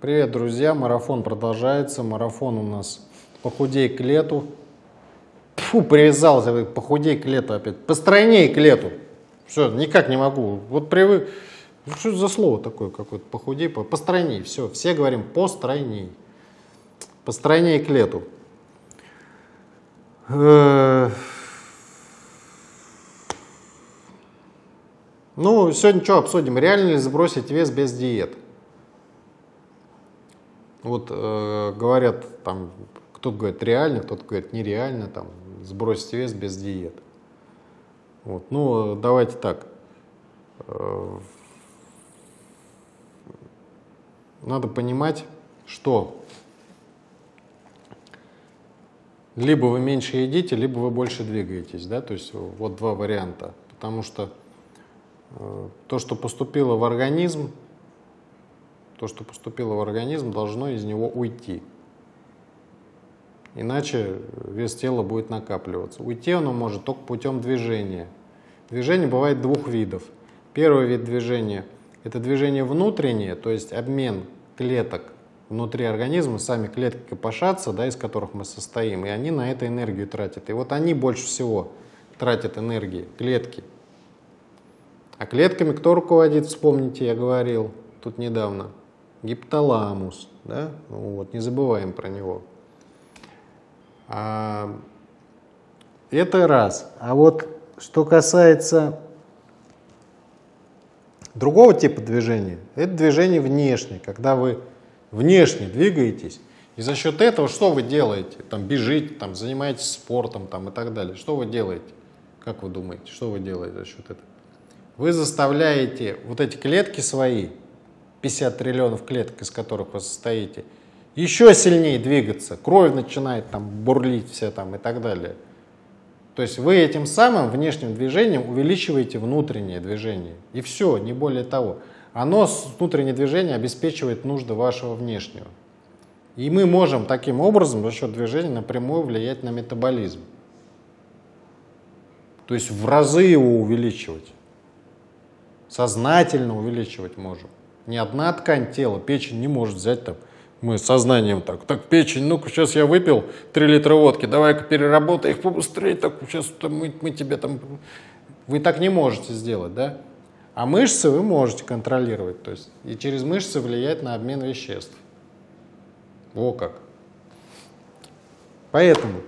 Привет, друзья! Марафон продолжается. Марафон у нас похудей к лету. Фу, привязался, похудей к лету опять. Постройней к лету. Все, никак не могу. Вот привык. Ну, что за слово такое какое-то? Похудей, постройней. Все, все говорим постройней. Постройней к лету. Э, ну, сегодня что обсудим? Реально ли сбросить вес без диет? Вот э, говорят, там, кто-то говорит реально, кто-то говорит нереально, там, сбросить вес без диет. Вот. Ну, давайте так. Э, надо понимать, что либо вы меньше едите, либо вы больше двигаетесь, да, то есть вот два варианта, потому что э, то, что поступило в организм, то, что поступило в организм, должно из него уйти. Иначе вес тела будет накапливаться. Уйти оно может только путем движения. Движение бывает двух видов. Первый вид движения – это движение внутреннее, то есть обмен клеток внутри организма, сами клетки копошатся, да, из которых мы состоим, и они на это энергию тратят. И вот они больше всего тратят энергии, клетки. А клетками кто руководит, вспомните, я говорил тут недавно – гипоталамус, да, ну вот, не забываем про него. А, это раз. А вот что касается другого типа движения, это движение внешнее, когда вы внешне двигаетесь, и за счет этого что вы делаете? Там бежите, там, занимаетесь спортом там, и так далее. Что вы делаете? Как вы думаете, что вы делаете за счет этого? Вы заставляете вот эти клетки свои 50 триллионов клеток, из которых вы состоите, еще сильнее двигаться, кровь начинает там бурлить все там и так далее. То есть вы этим самым внешним движением увеличиваете внутреннее движение. И все, не более того. Оно, внутреннее движение, обеспечивает нужды вашего внешнего. И мы можем таким образом за счет движения напрямую влиять на метаболизм. То есть в разы его увеличивать. Сознательно увеличивать можем. Ни одна ткань тела, печень не может взять там, мы сознанием так, так, печень, ну-ка, сейчас я выпил 3 литра водки, давай-ка переработай их побыстрее, так, сейчас мы, мы тебе там... Вы так не можете сделать, да? А мышцы вы можете контролировать, то есть и через мышцы влиять на обмен веществ. О как. Поэтому,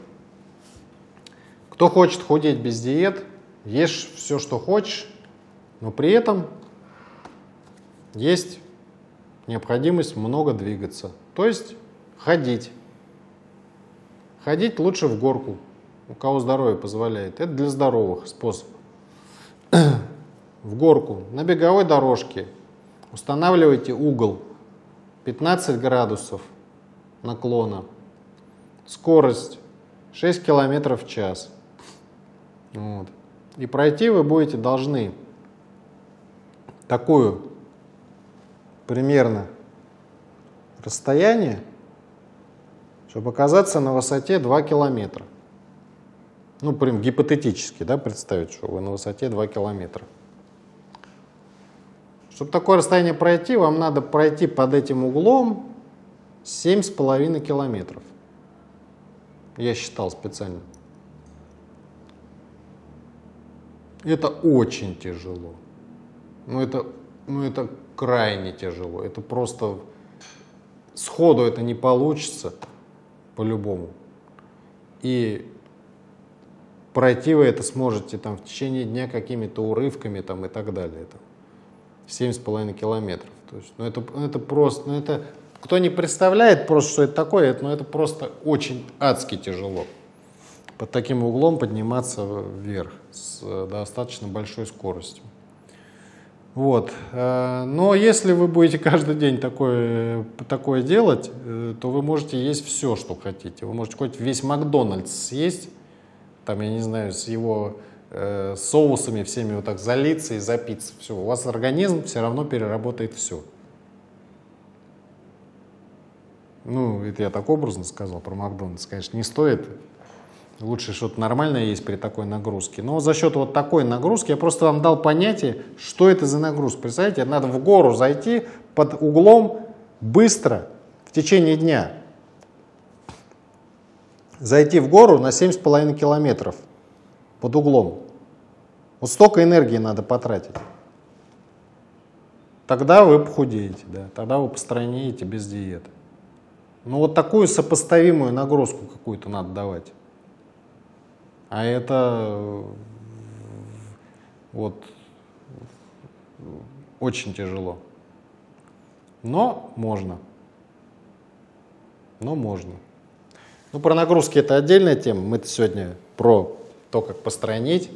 кто хочет худеть без диет, ешь все, что хочешь, но при этом есть необходимость много двигаться, то есть ходить. Ходить лучше в горку, у кого здоровье позволяет. Это для здоровых способ. в горку на беговой дорожке устанавливайте угол 15 градусов наклона, скорость 6 километров в час. Вот. И пройти вы будете должны такую примерно расстояние, чтобы оказаться на высоте 2 километра. Ну, прям гипотетически, да, представить, что вы на высоте 2 километра. Чтобы такое расстояние пройти, вам надо пройти под этим углом 7,5 километров. Я считал специально. Это очень тяжело. Ну, это, ну, это крайне тяжело. Это просто сходу это не получится по-любому. И пройти вы это сможете там в течение дня какими-то урывками там и так далее. С половиной километров. То есть, ну это, ну это просто, ну это, кто не представляет просто, что это такое, это, ну это просто очень адски тяжело. Под таким углом подниматься вверх с э, достаточно большой скоростью. Вот. Э, но если вы будете каждый день такое, такое делать, э, то вы можете есть все, что хотите. Вы можете хоть весь Макдональдс съесть, там, я не знаю, с его э, соусами всеми вот так залиться и запиться. Все, у вас организм все равно переработает все. Ну, это я так образно сказал про Макдональдс. Конечно, не стоит Лучше что-то нормальное есть при такой нагрузке. Но за счет вот такой нагрузки я просто вам дал понятие, что это за нагрузка. Представляете, надо в гору зайти под углом быстро, в течение дня, зайти в гору на 7,5 километров под углом. Вот столько энергии надо потратить. Тогда вы похудеете, да, тогда вы постройнеете без диеты. Ну вот такую сопоставимую нагрузку какую-то надо давать. А это вот очень тяжело. Но можно. Но можно. Ну, про нагрузки это отдельная тема. Мы-то сегодня про то, как построить.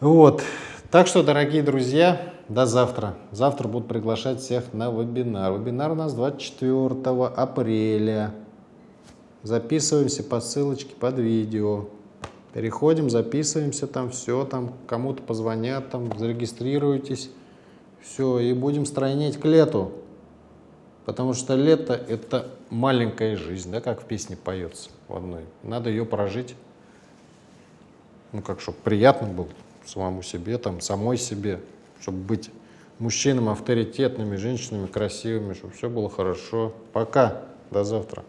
Вот. Так что, дорогие друзья, до завтра. Завтра буду приглашать всех на вебинар. Вебинар у нас 24 апреля. Записываемся по ссылочке под видео. Переходим, записываемся там, все, там кому-то позвонят, там зарегистрируйтесь. Все, и будем стройнеть к лету. Потому что лето – это маленькая жизнь, да, как в песне поется в одной. Надо ее прожить, ну, как, чтобы приятно было самому себе, там, самой себе, чтобы быть мужчинам авторитетными, женщинами красивыми, чтобы все было хорошо. Пока, до завтра.